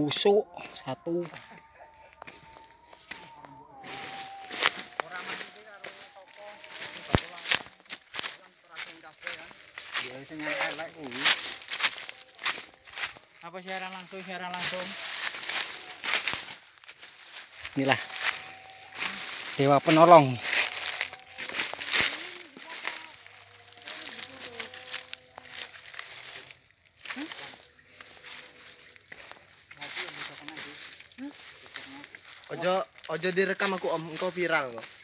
busuk satu. Apa siaran langsung siaran langsung? Inilah dewa penolong. Ojo ojo direkam aku om, engkau viral kok.